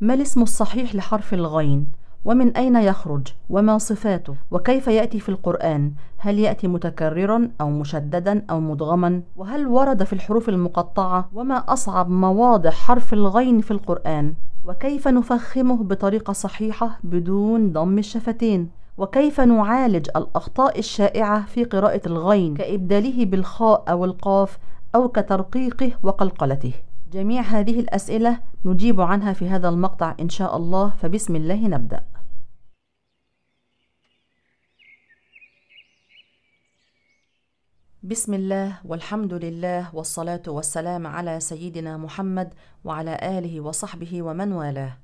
ما الاسم الصحيح لحرف الغين؟ ومن أين يخرج؟ وما صفاته؟ وكيف يأتي في القرآن؟ هل يأتي متكررا أو مشددا أو مدغما وهل ورد في الحروف المقطعة؟ وما أصعب مواضع حرف الغين في القرآن؟ وكيف نفخمه بطريقة صحيحة بدون ضم الشفتين؟ وكيف نعالج الأخطاء الشائعة في قراءة الغين كإبداله بالخاء أو القاف أو كترقيقه وقلقلته؟ جميع هذه الأسئلة نجيب عنها في هذا المقطع إن شاء الله فبسم الله نبدأ. بسم الله والحمد لله والصلاة والسلام على سيدنا محمد وعلى آله وصحبه ومن والاه.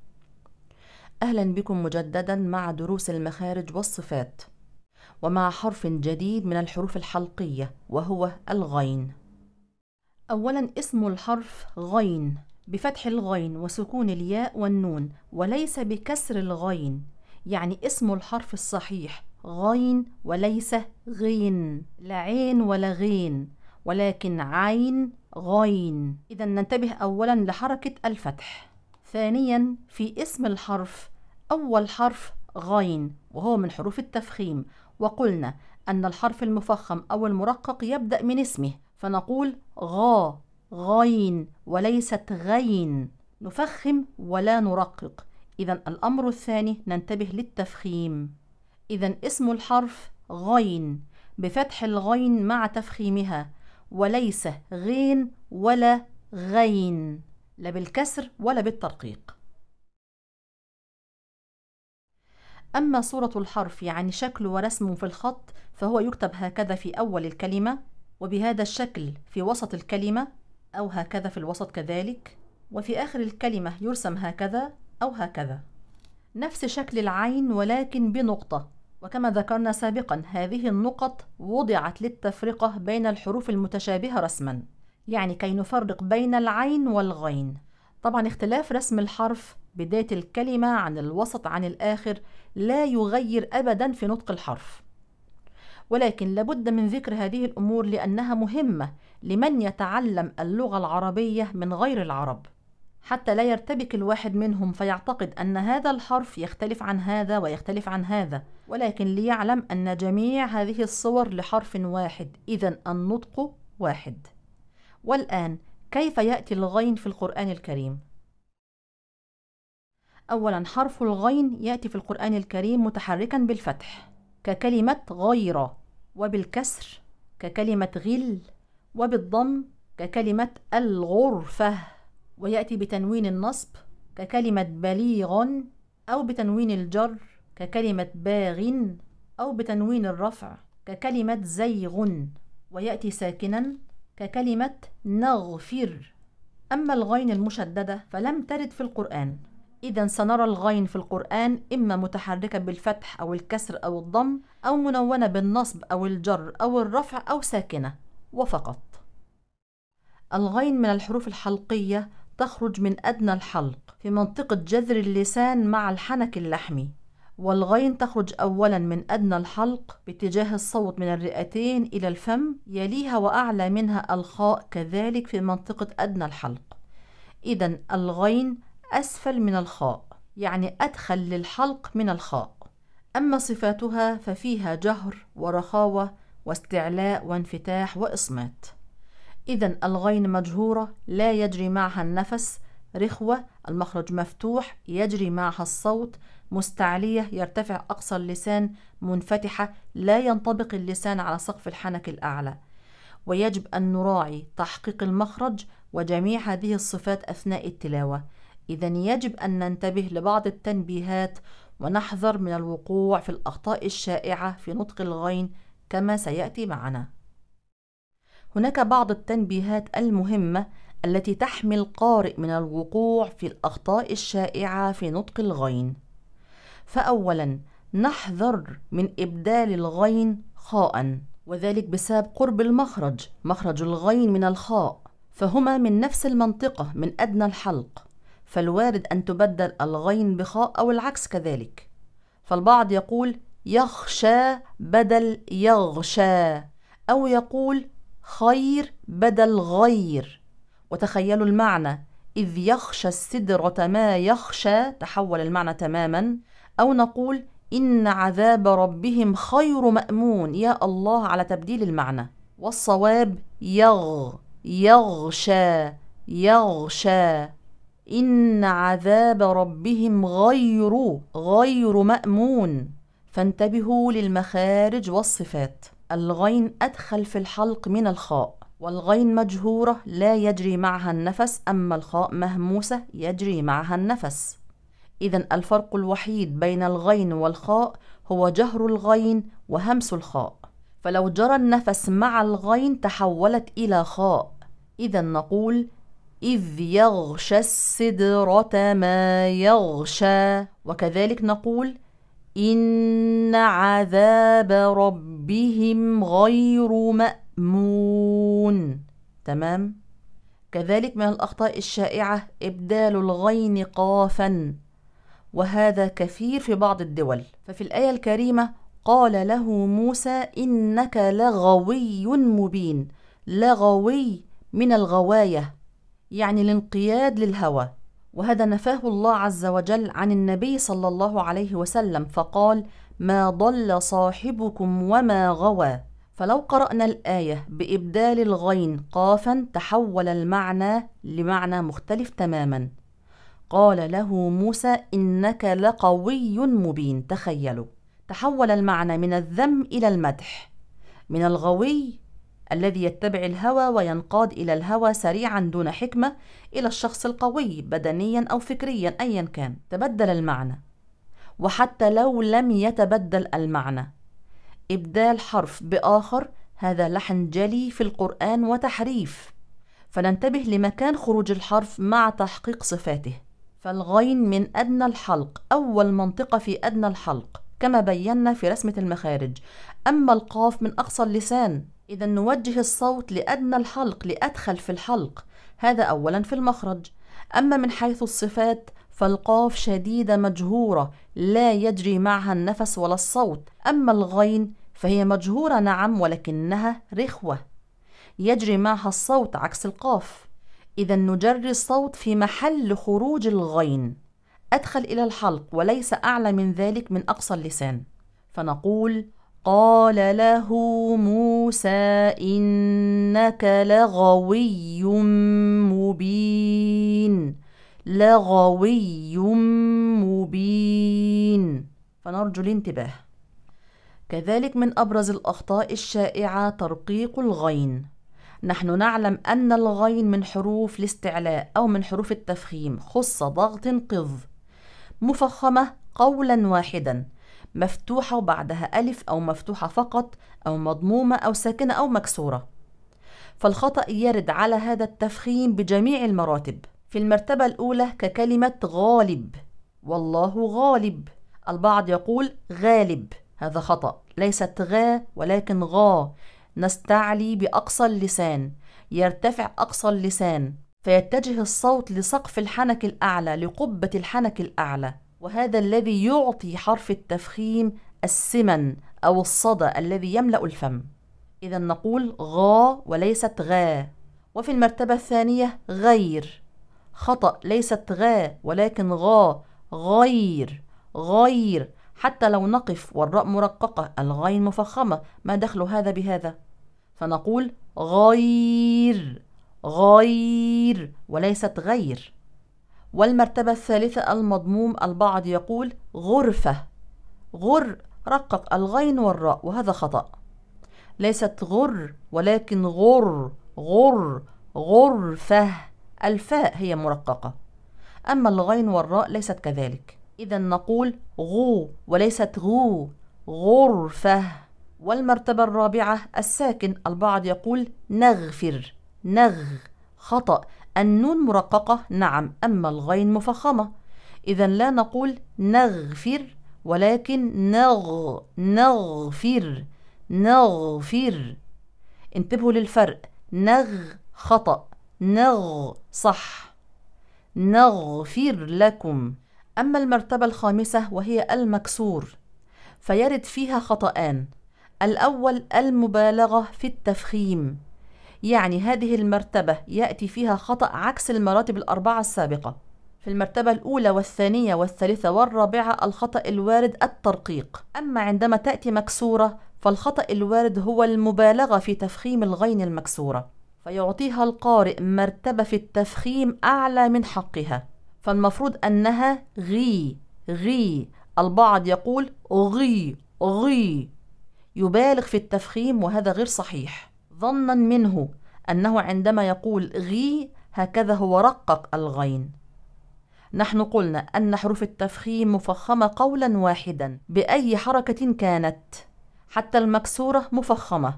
أهلا بكم مجددا مع دروس المخارج والصفات ومع حرف جديد من الحروف الحلقية وهو الغين. أولا اسم الحرف غين بفتح الغين وسكون الياء والنون وليس بكسر الغين يعني اسم الحرف الصحيح غين وليس غين. لا عين ولا غين ولكن عين غين. إذا ننتبه أولا لحركة الفتح. ثانيا في اسم الحرف أول حرف غين وهو من حروف التفخيم وقلنا أن الحرف المفخم أو المرقق يبدأ من اسمه فنقول غا غين وليست غين. نفخم ولا نرقق. إذا الأمر الثاني ننتبه للتفخيم. إذا اسم الحرف غين بفتح الغين مع تفخيمها. وليس غين ولا غين. لا بالكسر ولا بالترقيق. أما صورة الحرف يعني شكل ورسم في الخط فهو يكتب هكذا في أول الكلمة. وبهذا الشكل في وسط الكلمة أو هكذا في الوسط كذلك وفي آخر الكلمة يرسم هكذا أو هكذا. نفس شكل العين ولكن بنقطة وكما ذكرنا سابقا هذه النقط وضعت للتفرقة بين الحروف المتشابهة رسما يعني كي نفرق بين العين والغين. طبعا اختلاف رسم الحرف بداية الكلمة عن الوسط عن الآخر لا يغير أبدا في نطق الحرف. ولكن لابد من ذكر هذه الأمور لأنها مهمة لمن يتعلم اللغة العربية من غير العرب. حتى لا يرتبك الواحد منهم فيعتقد أن هذا الحرف يختلف عن هذا ويختلف عن هذا. ولكن ليعلم أن جميع هذه الصور لحرف واحد إذا النطق واحد. والآن كيف يأتي الغين في القرآن الكريم؟ أولا حرف الغين يأتي في القرآن الكريم متحركا بالفتح. ككلمة غير وبالكسر ككلمة غل وبالضم ككلمة الغرفة ويأتي بتنوين النصب ككلمة بليغ أو بتنوين الجر ككلمة باغ أو بتنوين الرفع ككلمة زيغ ويأتي ساكنا ككلمة نغفر. أما الغين المشددة فلم ترد في القرآن. إذا سنرى الغين في القرآن إما متحركة بالفتح أو الكسر أو الضم أو منونة بالنصب أو الجر أو الرفع أو ساكنة وفقط. الغين من الحروف الحلقية تخرج من أدنى الحلق في منطقة جذر اللسان مع الحنك اللحمي والغين تخرج أولا من أدنى الحلق باتجاه الصوت من الرئتين إلى الفم يليها وأعلى منها الخاء كذلك في منطقة أدنى الحلق. إذا الغين أسفل من الخاء يعني أدخل للحلق من الخاء. أما صفاتها ففيها جهر ورخاوة واستعلاء وانفتاح وإصمات إذا الغين مجهورة لا يجري معها النفس رخوة المخرج مفتوح يجري معها الصوت مستعلية يرتفع أقصى اللسان منفتحة لا ينطبق اللسان على سقف الحنك الأعلى. ويجب أن نراعي تحقيق المخرج وجميع هذه الصفات أثناء التلاوة. إذا يجب أن ننتبه لبعض التنبيهات ونحذر من الوقوع في الأخطاء الشائعة في نطق الغين كما سيأتي معنا. هناك بعض التنبيهات المهمة التي تحمي القارئ من الوقوع في الأخطاء الشائعة في نطق الغين. فأولا نحذر من إبدال الغين خاء وذلك بسبب قرب المخرج مخرج الغين من الخاء فهما من نفس المنطقة من أدنى الحلق. فالوارد أن تبدل الغين بخاء أو العكس كذلك. فالبعض يقول يخشى بدل يغشى أو يقول خير بدل غير. وتخيلوا المعنى إذ يخشى السدرة ما يخشى تحول المعنى تماما. أو نقول إن عذاب ربهم خير مأمون يا الله على تبديل المعنى. والصواب يغ يغشى يغشى. إن عذاب ربهم غير غير مأمون. فانتبهوا للمخارج والصفات. الغين أدخل في الحلق من الخاء. والغين مجهورة لا يجري معها النفس أما الخاء مهموسة يجري معها النفس. إذا الفرق الوحيد بين الغين والخاء هو جهر الغين وهمس الخاء. فلو جرى النفس مع الغين تحولت إلى خاء. إذا نقول إذ يغشى السدرة ما يغشى. وكذلك نقول إن عذاب ربهم غير مأمون. تمام؟ كذلك من الأخطاء الشائعة إبدال الغين قافا. وهذا كثير في بعض الدول. ففي الآية الكريمة قال له موسى إنك لغوي مبين لغوي من الغواية. يعني الانقياد للهوى وهذا نفاه الله عز وجل عن النبي صلى الله عليه وسلم فقال ما ضل صاحبكم وما غوى فلو قرأنا الآية بإبدال الغين قافا تحول المعنى لمعنى مختلف تماما. قال له موسى إنك لقوي مبين تخيلوا تحول المعنى من الذم إلى المدح من الغوي الذي يتبع الهوى وينقاد إلى الهوى سريعا دون حكمة إلى الشخص القوي بدنيا أو فكريا أيا كان. تبدل المعنى. وحتى لو لم يتبدل المعنى. إبدال حرف بآخر هذا لحن جلي في القرآن وتحريف. فننتبه لمكان خروج الحرف مع تحقيق صفاته. فالغين من أدنى الحلق أول منطقة في أدنى الحلق كما بينا في رسمة المخارج. أما القاف من أقصى اللسان إذا نوجه الصوت لأدنى الحلق لأدخل في الحلق. هذا أولا في المخرج. أما من حيث الصفات فالقاف شديدة مجهورة لا يجري معها النفس ولا الصوت. أما الغين فهي مجهورة نعم ولكنها رخوة. يجري معها الصوت عكس القاف. إذا نجري الصوت في محل خروج الغين. أدخل إلى الحلق وليس أعلى من ذلك من أقصى اللسان. فنقول قال له موسى إنك لغوي مبين لغوي مبين. فنرجو الانتباه. كذلك من أبرز الأخطاء الشائعة ترقيق الغين. نحن نعلم أن الغين من حروف الاستعلاء أو من حروف التفخيم خص ضغط قض مفخمة قولا واحدا. مفتوحة وبعدها ألف أو مفتوحة فقط أو مضمومة أو ساكنة أو مكسورة. فالخطأ يرد على هذا التفخيم بجميع المراتب. في المرتبة الأولى ككلمة غالب. والله غالب. البعض يقول غالب. هذا خطأ. ليست غا ولكن غا. نستعلي بأقصى اللسان. يرتفع أقصى اللسان. فيتجه الصوت لسقف الحنك الأعلى لقبة الحنك الأعلى. وهذا الذي يعطي حرف التفخيم السمن أو الصدى الذي يملأ الفم. إذا نقول غا وليست غا. وفي المرتبة الثانية غير. خطأ ليست غا ولكن غا. غير. غير. حتى لو نقف والراء مرققة الغين مفخمة. ما دخل هذا بهذا؟ فنقول غير. غير. وليست غير. والمرتبة الثالثة المضموم البعض يقول غرفة. غر رقق الغين والراء وهذا خطأ. ليست غر ولكن غر غر غرفة. الفاء هي مرققة. أما الغين والراء ليست كذلك. إذا نقول غو وليست غو غرفة. والمرتبة الرابعة الساكن البعض يقول نغفر. نغ خطأ. النون مرققة نعم أما الغين مفخمة. إذا لا نقول نغفر ولكن نغ نغفر نغفر. انتبهوا للفرق. نغ خطأ نغ صح نغفر لكم. أما المرتبة الخامسة وهي المكسور فيرد فيها خطأان. الأول المبالغة في التفخيم. يعني هذه المرتبة يأتي فيها خطأ عكس المراتب الأربعة السابقة. في المرتبة الأولى والثانية والثالثة والرابعة الخطأ الوارد الترقيق. أما عندما تأتي مكسورة فالخطأ الوارد هو المبالغة في تفخيم الغين المكسورة فيعطيها القارئ مرتبة في التفخيم أعلى من حقها. فالمفروض أنها غي غي. البعض يقول غي غي. يبالغ في التفخيم وهذا غير صحيح. ظنا منه أنه عندما يقول غي هكذا هو رقق الغين. نحن قلنا أن حروف التفخيم مفخمة قولا واحدا بأي حركة كانت حتى المكسورة مفخمة.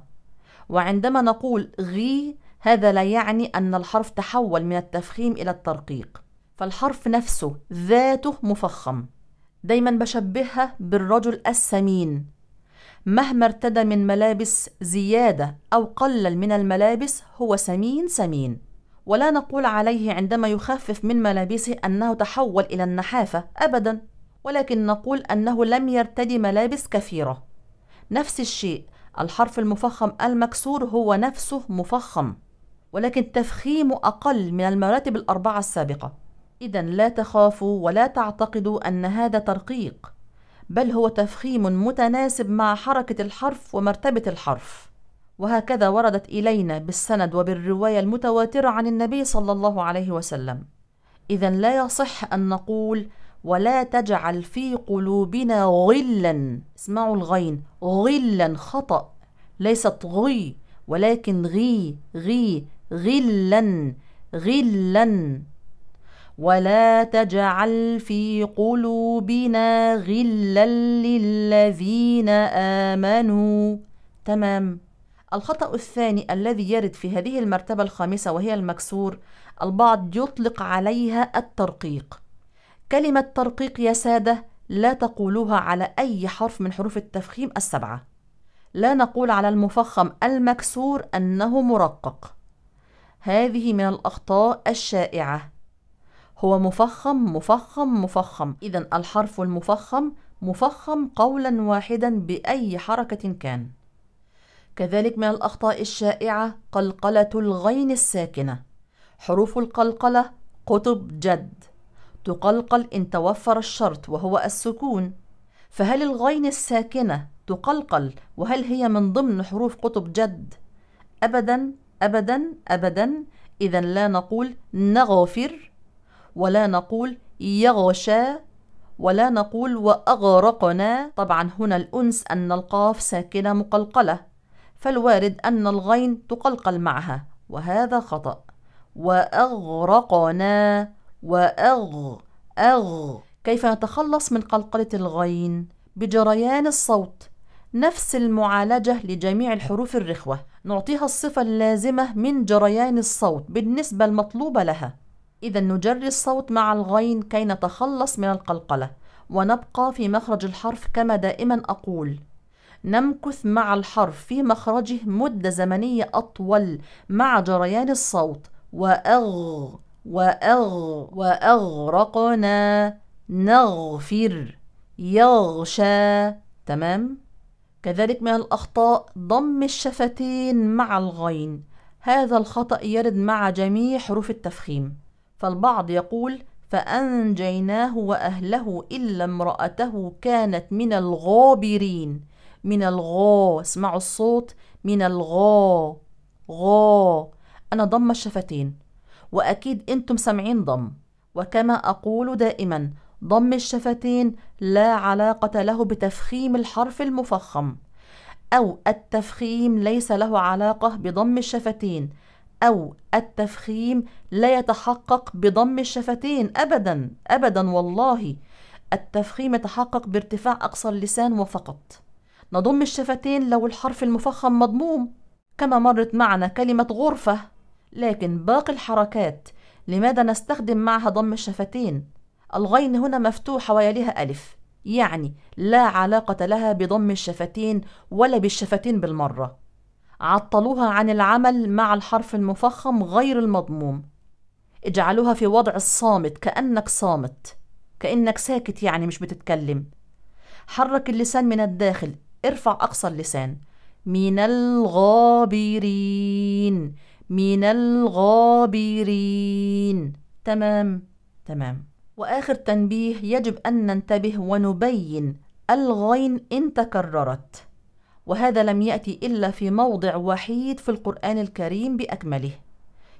وعندما نقول غي هذا لا يعني أن الحرف تحول من التفخيم إلى الترقيق. فالحرف نفسه ذاته مفخم. دايما بشبهها بالرجل السمين. مهما ارتدى من ملابس زيادة أو قلل من الملابس هو سمين سمين. ولا نقول عليه عندما يخفف من ملابسه أنه تحول إلى النحافة أبدا. ولكن نقول أنه لم يرتدي ملابس كثيرة. نفس الشيء الحرف المفخم المكسور هو نفسه مفخم. ولكن تفخيمه أقل من المراتب الأربعة السابقة. إذا لا تخافوا ولا تعتقدوا أن هذا ترقيق. بل هو تفخيم متناسب مع حركة الحرف ومرتبة الحرف. وهكذا وردت إلينا بالسند وبالرواية المتواترة عن النبي صلى الله عليه وسلم. إذا لا يصح أن نقول ولا تجعل في قلوبنا غلا اسمعوا الغين غلا خطأ. ليست غي ولكن غي غي غلا غلا. ولا تجعل في قلوبنا غلا للذين آمنوا. تمام. الخطأ الثاني الذي يرد في هذه المرتبة الخامسة وهي المكسور البعض يطلق عليها الترقيق. كلمة ترقيق يا سادة لا تقولوها على أي حرف من حروف التفخيم السبعة. لا نقول على المفخم المكسور أنه مرقق. هذه من الأخطاء الشائعة. هو مفخم مفخم مفخم. إذا الحرف المفخم مفخم قولا واحدا بأي حركة كان. كذلك من الأخطاء الشائعة قلقلة الغين الساكنة. حروف القلقلة قطب جد. تقلقل إن توفر الشرط وهو السكون. فهل الغين الساكنة تقلقل وهل هي من ضمن حروف قطب جد؟ أبدا أبدا أبدا. إذا لا نقول نغفر ولا نقول يغشى ولا نقول وأغرقنا. طبعا هنا الأنس أن القاف ساكنة مقلقلة فالوارد أن الغين تقلقل معها وهذا خطأ. وأغرقنا وأغ أغ. كيف نتخلص من قلقلة الغين؟ بجريان الصوت نفس المعالجة لجميع الحروف الرخوة. نعطيها الصفة اللازمة من جريان الصوت بالنسبة المطلوبة لها. إذا نجري الصوت مع الغين كي نتخلص من القلقلة ونبقى في مخرج الحرف كما دائما أقول. نمكث مع الحرف في مخرجه مدة زمنية أطول مع جريان الصوت. وأغ وأغ وأغرقنا نغفر يغشى. تمام؟ كذلك من الأخطاء ضم الشفتين مع الغين. هذا الخطأ يرد مع جميع حروف التفخيم. فالبعض يقول فأنجيناه وأهله إلا امرأته كانت من الغابرين. من الغا اسمعوا الصوت من الغا غا أنا ضم الشفتين. وأكيد أنتم سامعين ضم. وكما أقول دائما ضم الشفتين لا علاقة له بتفخيم الحرف المفخم. أو التفخيم ليس له علاقة بضم الشفتين. أو التفخيم لا يتحقق بضم الشفتين أبدا أبدا والله. التفخيم يتحقق بارتفاع أقصى اللسان وفقط. نضم الشفتين لو الحرف المفخم مضموم. كما مرت معنا كلمة غرفة. لكن باقي الحركات لماذا نستخدم معها ضم الشفتين؟ الغين هنا مفتوحة ويليها ألف. يعني لا علاقة لها بضم الشفتين ولا بالشفتين بالمرة. عطلوها عن العمل مع الحرف المفخم غير المضموم. اجعلوها في وضع الصامت كأنك صامت. كأنك ساكت يعني مش بتتكلم. حرك اللسان من الداخل. ارفع أقصى اللسان. من الغابرين. من الغابرين. تمام. تمام. وآخر تنبيه يجب أن ننتبه ونبين. الغين إن تكررت. وهذا لم يأتي إلا في موضع وحيد في القرآن الكريم بأكمله.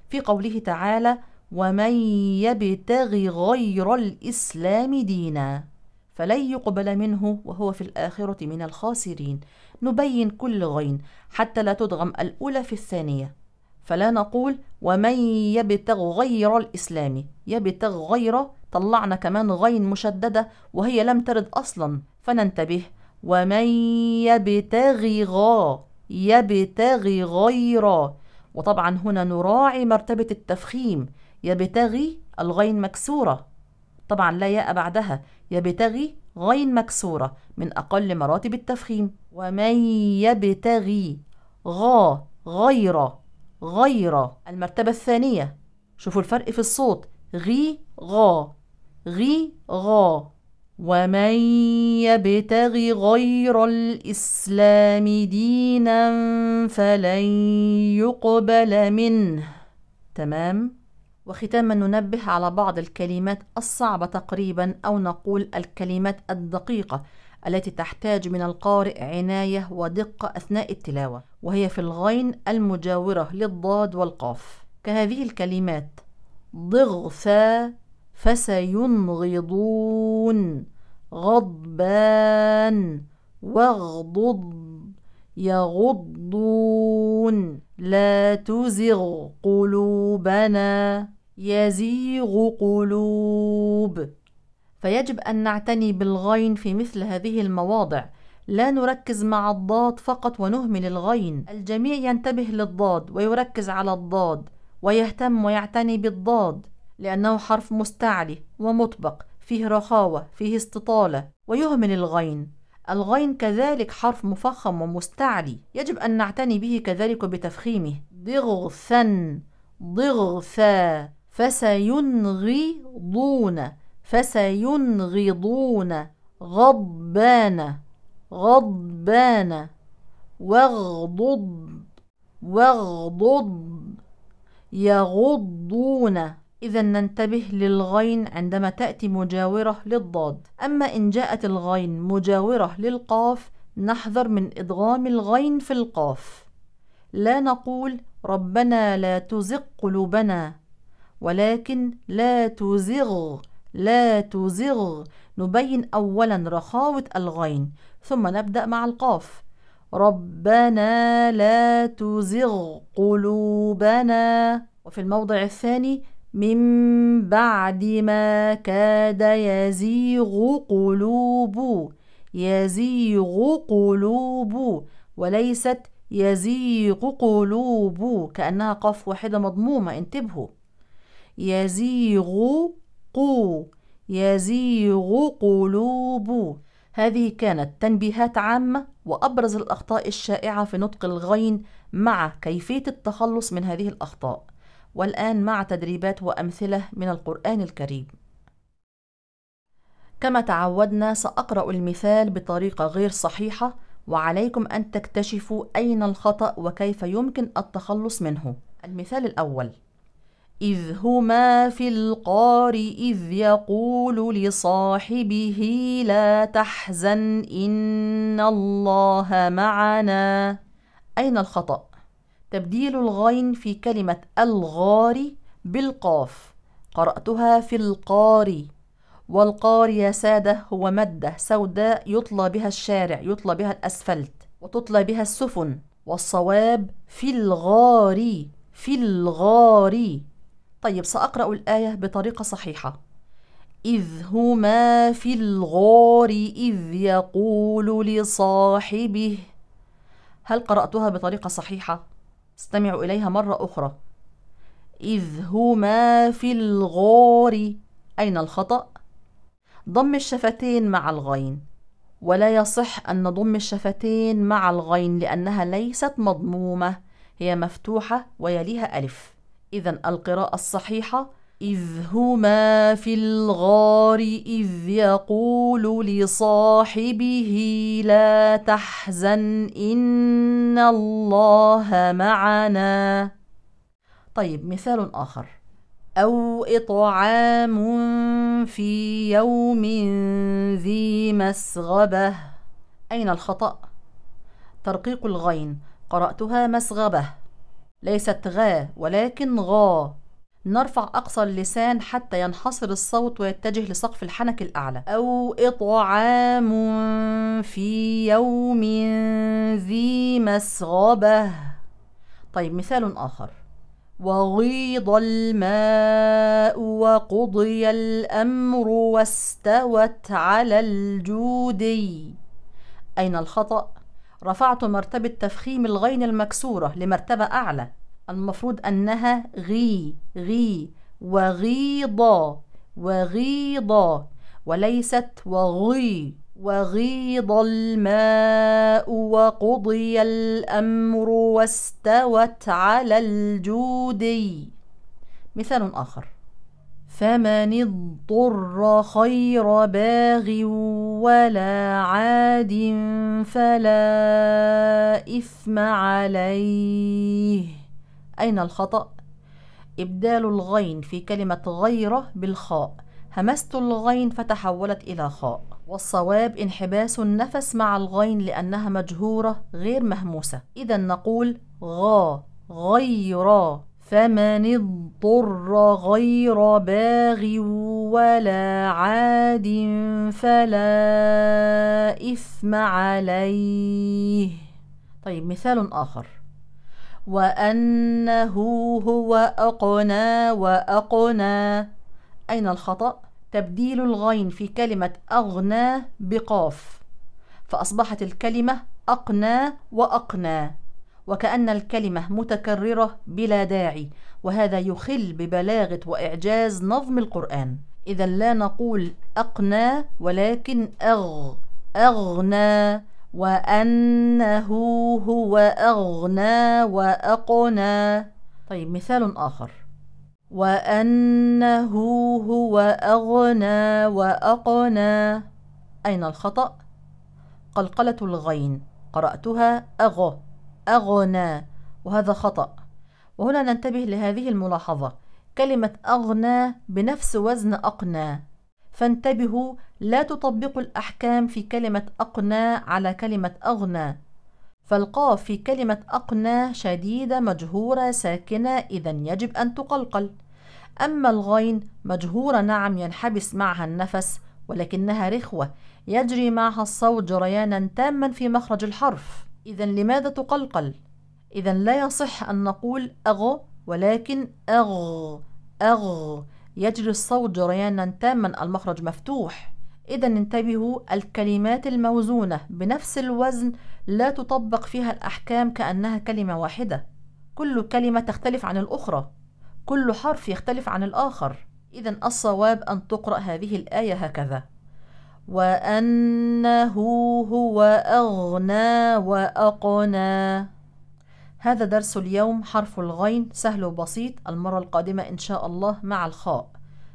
في قوله تعالى ومن يبتغي غير الإسلام دينا فلن يقبل منه وهو في الآخرة من الخاسرين نبين كل غين حتى لا تدغم الأولى في الثانية. فلا نقول ومن يبتغ غير الإسلام يبتغ غير طلعنا كمان غين مشددة وهي لم ترد أصلا. فننتبه ومن يبتغي غا يبتغي غير وطبعا هنا نراعي مرتبة التفخيم. يبتغي الغين مكسورة. طبعا لا ياء بعدها. يبتغي غين مكسورة من أقل مراتب التفخيم. ومن يبتغي غا غير غير. المرتبة الثانية. شوفوا الفرق في الصوت. غي غا. غي غا. ومن يبتغ غير الإسلام دينا فلن يقبل منه. تمام؟ وختاما ننبه على بعض الكلمات الصعبة تقريبا أو نقول الكلمات الدقيقة التي تحتاج من القارئ عناية ودقة أثناء التلاوة وهي في الغين المجاورة للضاد والقاف. كهذه الكلمات ضغثا فسينغضون غضبان واغضض يغضون. لا تزغ قلوبنا يزيغ قلوب. فيجب أن نعتني بالغين في مثل هذه المواضع. لا نركز مع الضاد فقط ونهمل الغين. الجميع ينتبه للضاد ويركز على الضاد ويهتم ويعتني بالضاد. لأنه حرف مستعلي ومطبق فيه رخاوة فيه استطالة ويهمل الغين. الغين كذلك حرف مفخم ومستعلي يجب أن نعتني به كذلك بتفخيمه. ضغثا ضغثا فسينغضون فسينغضون غضبان غضبان واغضض واغضض يغضون. إذا ننتبه للغين عندما تأتي مجاورة للضاد. أما إن جاءت الغين مجاورة للقاف نحذر من إدغام الغين في القاف. لا نقول ربنا لا تزغ قلوبنا ولكن لا تزغ لا تزغ. نبين أولا رخاوة الغين ثم نبدأ مع القاف. ربنا لا تزغ قلوبنا. وفي الموضع الثاني من بعد ما كاد يزيغ قلوب يزيغ قلوب وليست يزيغ قلوب كأنها قاف واحدة مضمومة. انتبهوا. يزيغ قو يزيغ قلوب. هذه كانت تنبيهات عامة وأبرز الأخطاء الشائعة في نطق الغين مع كيفية التخلص من هذه الأخطاء. والآن مع تدريبات وأمثلة من القرآن الكريم. كما تعودنا سأقرأ المثال بطريقة غير صحيحة وعليكم أن تكتشفوا أين الخطأ وكيف يمكن التخلص منه. المثال الأول. إذ هما في القار إذ يقول لصاحبه لا تحزن إن الله معنا. أين الخطأ؟ تبديل الغين في كلمة الغار بالقاف. قرأتها في القار والقار يا سادة هو مادة سوداء يطلى بها الشارع يطلى بها الأسفلت وتطلى بها السفن. والصواب في الغار في الغار طيب سأقرأ الآية بطريقة صحيحة. إذ هما في الغار إذ يقول لصاحبه. هل قرأتها بطريقة صحيحة؟ استمعوا إليها مرة أخرى. إذ هما في الغار. أين الخطأ؟ ضم الشفتين مع الغين. ولا يصح أن نضم الشفتين مع الغين لأنها ليست مضمومة. هي مفتوحة ويليها ألف. إذا القراءة الصحيحة إذ هما في الغار إذ يقول لصاحبه لا تحزن إن الله معنا. طيب مثال آخر. أو إطعام في يوم ذي مسغبة. أين الخطأ؟ ترقيق الغين. قرأتها مسغبة. ليست غا ولكن غا نرفع أقصى اللسان حتى ينحصر الصوت ويتجه لسقف الحنك الأعلى. أو إطعام في يوم ذي مسغبة. طيب مثال آخر. وغيض الماء وقضي الأمر واستوت على الجودي. أين الخطأ؟ رفعت مرتبة تفخيم الغين المكسورة لمرتبة أعلى. المفروض أنها غي غي وغيضا وغيضا وليست وغي وغيض الماء وقضي الأمر واستوت على الجودي مثال آخر. فمن اضطر خير باغ ولا عاد فلا إثم عليه. أين الخطأ؟ إبدال الغين في كلمة غيره بالخاء. همست الغين فتحولت إلى خاء. والصواب انحباس النفس مع الغين لأنها مجهورة غير مهموسة. إذا نقول غا غيرا فمن اضطر غير باغ ولا عاد فلا إثم عليه. طيب مثال آخر. وأنه هو أقنى وأقنى. أين الخطأ؟ تبديل الغين في كلمة أغنى بقاف. فأصبحت الكلمة أقنى وأقنى وكأن الكلمة متكررة بلا داعي وهذا يخل ببلاغة وإعجاز نظم القرآن. إذا لا نقول أقنى ولكن أغ أغنى. وأنه هو أغنى وأقنى. طيب مثال آخر. وأنه هو أغنى وأقنى. أين الخطأ؟ قلقلة الغين. قرأتها أغ أغنى وهذا خطأ. وهنا ننتبه لهذه الملاحظة. كلمة أغنى بنفس وزن أقنى. فانتبهوا لا تطبقوا الأحكام في كلمة أقنى على كلمة أغنى. فالقاف في كلمة أقنى شديدة مجهورة ساكنة إذا يجب أن تقلقل. أما الغين مجهورة نعم ينحبس معها النفس ولكنها رخوة يجري معها الصوت جريانا تاما في مخرج الحرف. إذا لماذا تقلقل؟ إذا لا يصح أن نقول أغ ولكن أغ أغ. يجري الصوت جريانا تاما المخرج مفتوح. إذا انتبهوا الكلمات الموزونة بنفس الوزن لا تطبق فيها الأحكام كأنها كلمة واحدة. كل كلمة تختلف عن الأخرى. كل حرف يختلف عن الآخر. إذا الصواب أن تقرأ هذه الآية هكذا. وأنه هو أغنى وأقنى. هذا درس اليوم حرف الغين سهل وبسيط المرة القادمة إن شاء الله مع الخاء.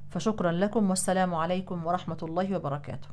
فشكرا لكم والسلام عليكم ورحمة الله وبركاته.